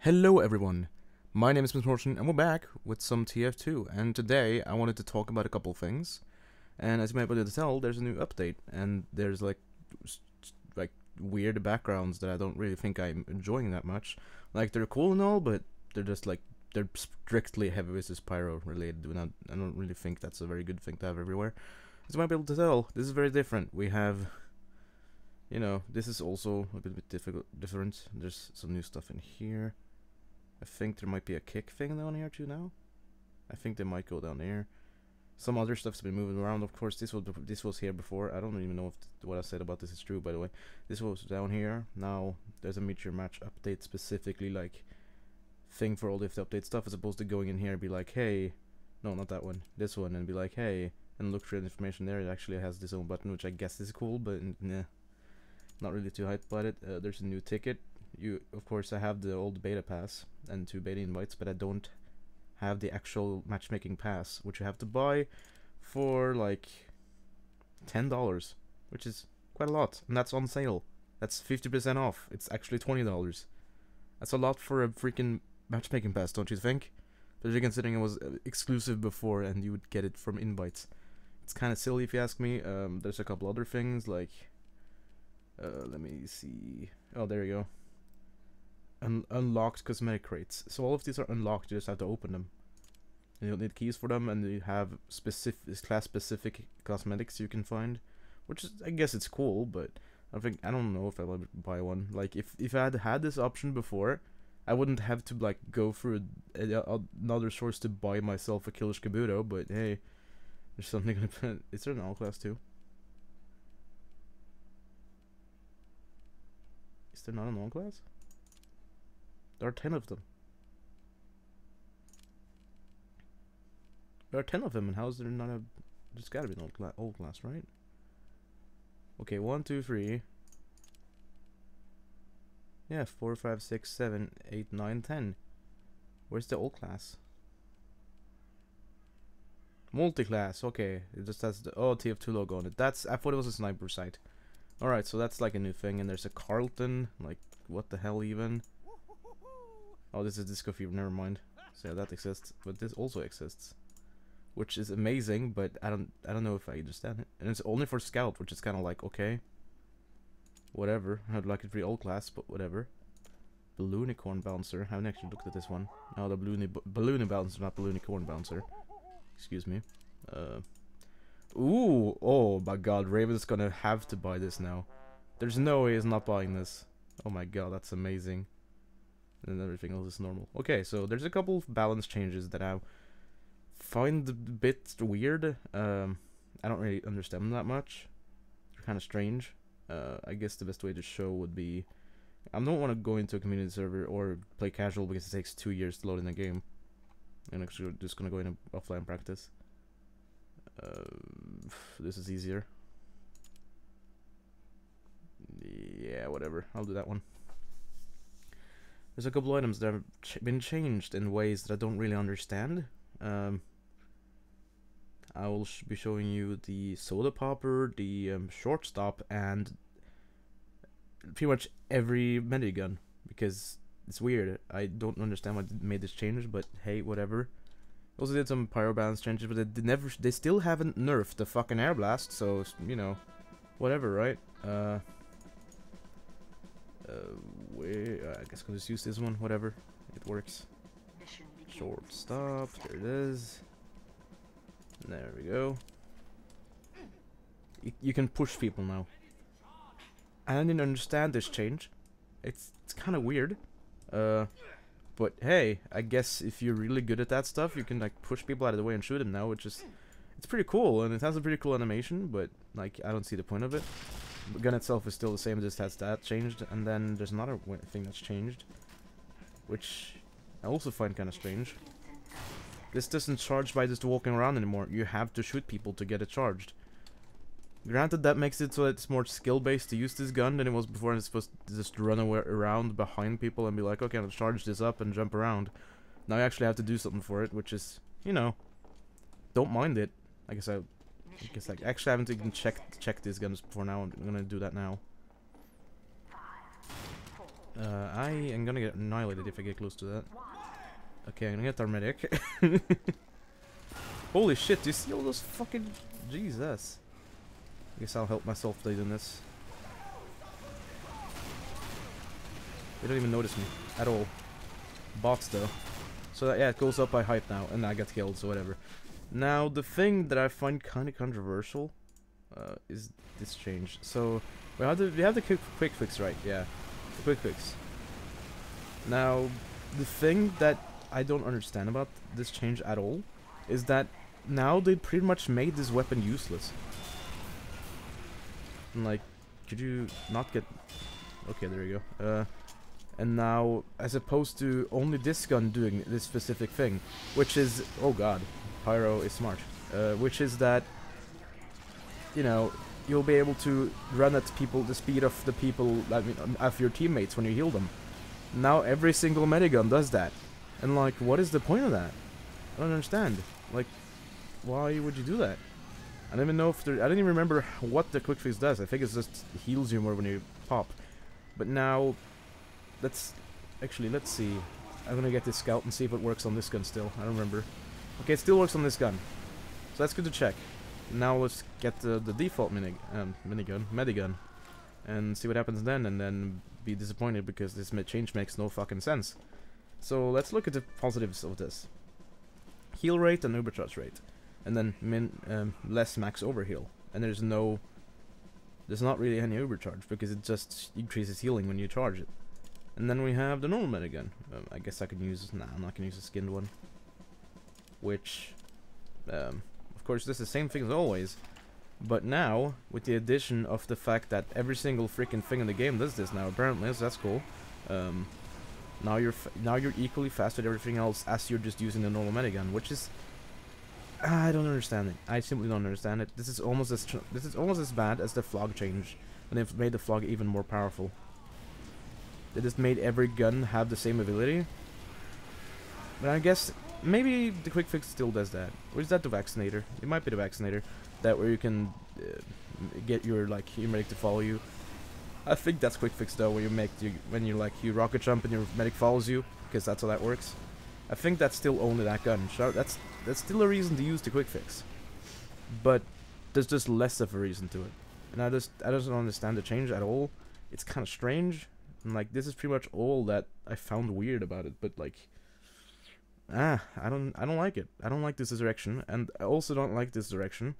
Hello everyone, my name is Misfortune and we're back with some TF2 and today I wanted to talk about a couple things. And as you might be able to tell there's a new update and there's like like weird backgrounds that I don't really think I'm enjoying that much. Like they're cool and all but they're just like they're strictly heavy versus pyro related and I, I don't really think that's a very good thing to have everywhere. As you might be able to tell this is very different. We have you know this is also a bit, bit difficult different. There's some new stuff in here I think there might be a kick thing down here too now. I think they might go down there. Some other stuff's been moving around. Of course, this was this was here before. I don't even know if what I said about this is true. By the way, this was down here. Now there's a meet your match update specifically like thing for all the update stuff, as opposed to going in here and be like, hey, no, not that one, this one, and be like, hey, and look for the information there. It actually has this own button, which I guess is cool, but nah, not really too hyped about it. Uh, there's a new ticket you of course I have the old beta pass and two beta invites, but I don't have the actual matchmaking pass, which you have to buy for like ten dollars, which is quite a lot, and that's on sale. That's fifty percent off. It's actually twenty dollars. That's a lot for a freaking matchmaking pass, don't you think? Especially considering it was uh, exclusive before, and you would get it from invites. It's kind of silly if you ask me. Um, there's a couple other things like, uh, let me see. Oh, there you go un unlocked cosmetic crates. So all of these are unlocked, you just have to open them. And you don't need keys for them, and you have specific class-specific cosmetics you can find, which is, I guess it's cool, but I think I don't know if I would buy one. Like if if I had had this option before, I wouldn't have to like go through a, a, another source to buy myself a Killer Kabuto. But hey, there's something gonna. Is there an all class too? Is there not an all class? There are ten of them. There are ten of them, and how is there not a? There's gotta be an old, cla old class, right? Okay, one, two, three. Yeah, four, five, six, seven, eight, nine, ten. Where's the old class? Multi-class, okay. It just has the oh TF2 logo on it. That's I thought it was a sniper sight. Alright, so that's like a new thing, and there's a Carlton. Like, what the hell even? Oh, this is Disco Fever, never mind. So yeah, that exists, but this also exists. Which is amazing, but I don't I don't know if I understand it. And it's only for Scout, which is kind of like, okay. Whatever. I'd like it to be old class, but whatever. Balloonicorn Bouncer. I haven't actually looked at this one. Oh, the Balloony, balloony Bouncer, not Balloonicorn Bouncer. Excuse me. Uh, ooh, oh my god, Raven's gonna have to buy this now. There's no way he's not buying this. Oh my god, that's amazing and everything else is normal. Okay, so there's a couple of balance changes that I find a bit weird. Um, I don't really understand them that much. They're kind of strange. Uh, I guess the best way to show would be I don't want to go into a community server or play casual because it takes two years to load in a game. I'm actually just gonna go into offline practice. Uh, this is easier. Yeah, whatever. I'll do that one there's a couple items that have ch been changed in ways that I don't really understand. Um, I will sh be showing you the soda popper, the um, shortstop, and pretty much every gun because it's weird. I don't understand what made this change, but hey, whatever. Also did some pyro balance changes, but they never, they still haven't nerfed the fucking air blast, so you know, whatever, right? Uh, uh, where, uh, I guess I'll just use this one, whatever. It works. Short stop, there it is. There we go. Y you can push people now. I didn't understand this change. It's, it's kind of weird. Uh, but hey, I guess if you're really good at that stuff, you can like push people out of the way and shoot them now, which is it's pretty cool and it has a pretty cool animation. But like, I don't see the point of it. The gun itself is still the same, just has that changed, and then there's another thing that's changed, which I also find kind of strange. This doesn't charge by just walking around anymore. You have to shoot people to get it charged. Granted, that makes it so it's more skill-based to use this gun than it was before, and it's supposed to just run around behind people and be like, okay, I'll charge this up and jump around. Now you actually have to do something for it, which is, you know, don't mind it. I said, I guess like actually I haven't even checked checked these guns before now. I'm gonna do that now. Uh, I am gonna get annihilated if I get close to that. Okay, I'm gonna get our medic. Holy shit, do you see all those fucking... Jesus. I guess I'll help myself by doing this. They don't even notice me at all. Bots though. So that, yeah, it goes up by height now, and I get killed, so whatever. Now, the thing that I find kind of controversial uh, is this change. So, we have the, we have the quick, fix, right? Yeah, the quick fix. Now, the thing that I don't understand about this change at all is that now they pretty much made this weapon useless. And like, could you not get... Okay, there you go. Uh, and now, as opposed to only this gun doing this specific thing, which is... Oh god, Pyro is smart. Uh, which is that, you know, you'll be able to run at people the speed of the people, I mean, of your teammates when you heal them. Now every single medigun does that. And like, what is the point of that? I don't understand. Like, why would you do that? I don't even know if there, I don't even remember what the quick fix does. I think it just heals you more when you pop. But now, let's, actually, let's see. I'm gonna get this scout and see if it works on this gun still. I don't remember. Okay, it still works on this gun. So that's good to check. Now let's get the, the default mini, um, minigun, medigun, and see what happens then, and then be disappointed because this change makes no fucking sense. So let's look at the positives of this. Heal rate and overcharge rate and then min um, less max overheal. And there's no, there's not really any overcharge because it just increases healing when you charge it. And then we have the normal medigun. Um, I guess I can use, nah, I'm not gonna use the skinned one. Which, um, of course, this is the same thing as always. But now, with the addition of the fact that every single freaking thing in the game does this now, apparently, so that's cool. Um, now you're now you're equally fast with everything else as you're just using the normal medigun, which is I don't understand it. I simply don't understand it. This is almost as this is almost as bad as the Phlog change, and they've made the Phlog even more powerful. They just made every gun have the same ability. But I guess maybe the quick fix still does that. Or is that the vaccinator? It might be the vaccinator. That where you can uh, get your like your medic to follow you. I think that's quick fix though, where you make you when you like you rocket jump and your medic follows you, because that's how that works. I think that's still only that gun. That's that's still a reason to use the quick fix. But there's just less of a reason to it. And I just I don't understand the change at all. It's kind of strange. And like this is pretty much all that I found weird about it, but like ah, I don't I don't like it. I don't like this direction and I also don't like this direction.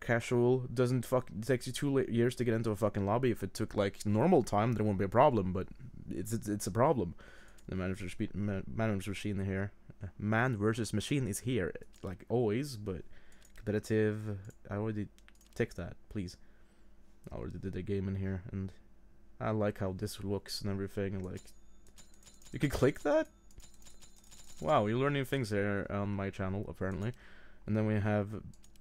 Casual doesn't fuck it takes you two years to get into a fucking lobby. If it took like normal time, there wouldn't be a problem, but it's it's, it's a problem the man man versus machine here. Man versus machine is here, like always, but competitive. I already ticked that, please. I already did a game in here, and I like how this looks and everything. Like, you can click that. Wow, you're learning things here on my channel apparently. And then we have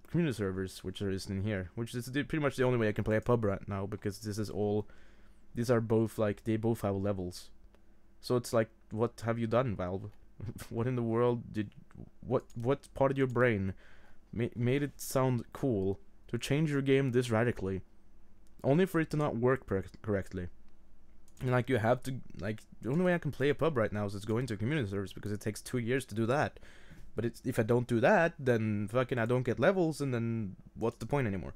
community servers, which are just in here, which is pretty much the only way I can play a pub right now because this is all. These are both like they both have levels so it's like, what have you done, Valve? what in the world did what what part of your brain ma made it sound cool to change your game this radically, only for it to not work correctly? And like you have to like the only way I can play a pub right now is just going to a community service because it takes two years to do that. But it's, if I don't do that, then fucking I don't get levels, and then what's the point anymore?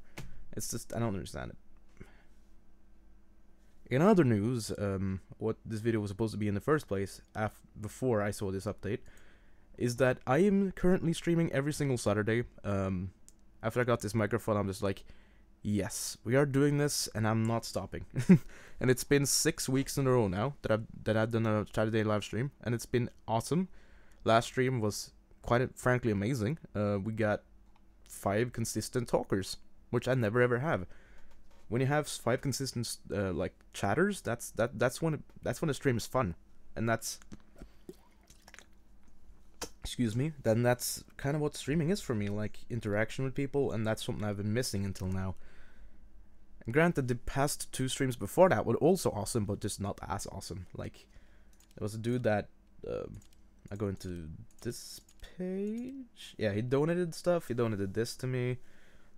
It's just I don't understand it. In other news, um, what this video was supposed to be in the first place, before I saw this update, is that I am currently streaming every single Saturday. Um, after I got this microphone, I'm just like, yes, we are doing this, and I'm not stopping. and it's been six weeks in a row now that I've that I've done a Saturday live stream, and it's been awesome. Last stream was quite frankly amazing. Uh, we got five consistent talkers, which I never ever have when you have five consistent uh, like chatters, that's that that's when it, that's when a stream is fun, and that's excuse me. Then that's kind of what streaming is for me, like interaction with people, and that's something I've been missing until now. And granted, the past two streams before that were also awesome, but just not as awesome. Like there was a dude that uh, I go into this page. Yeah, he donated stuff. He donated this to me,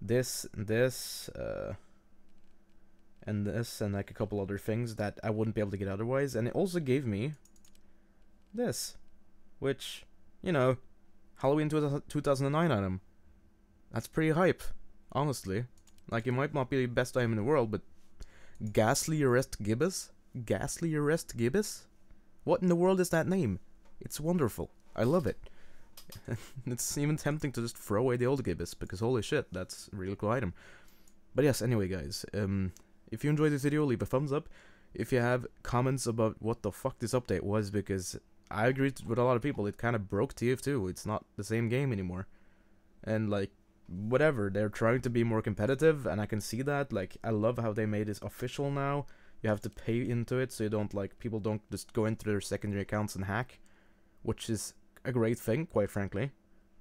this, this. Uh, and this and like a couple other things that I wouldn't be able to get otherwise. And it also gave me this, which, you know, Halloween 2009 item. That's pretty hype, honestly. Like, it might not be the best item in the world, but Ghastlierest Gibus? Ghastly Arrest Gibbous? What in the world is that name? It's wonderful. I love it. it's even tempting to just throw away the old Gibus, because holy shit, that's a really cool item. But yes, anyway guys, um, if you enjoyed this video, leave a thumbs up. If you have comments about what the fuck this update was, because I agree with a lot of people, it kind of broke TF2. It's not the same game anymore. And like, whatever, they're trying to be more competitive, and I can see that. Like, I love how they made this official now. You have to pay into it, so you don't, like, people don't just go into their secondary accounts and hack, which is a great thing, quite frankly.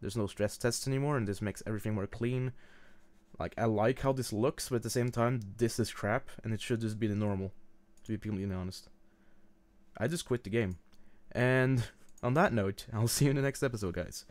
There's no stress tests anymore, and this makes everything more clean. Like, I like how this looks, but at the same time, this is crap, and it should just be the normal, to be completely honest. I just quit the game. And on that note, I'll see you in the next episode, guys.